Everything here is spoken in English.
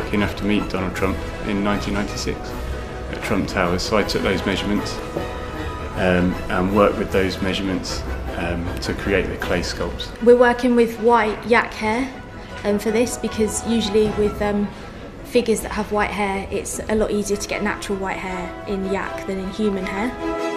lucky enough to meet Donald Trump in 1996 at Trump Towers. So I took those measurements um, and worked with those measurements um, to create the clay sculpts. We're working with white yak hair um, for this because usually with um, figures that have white hair, it's a lot easier to get natural white hair in yak than in human hair.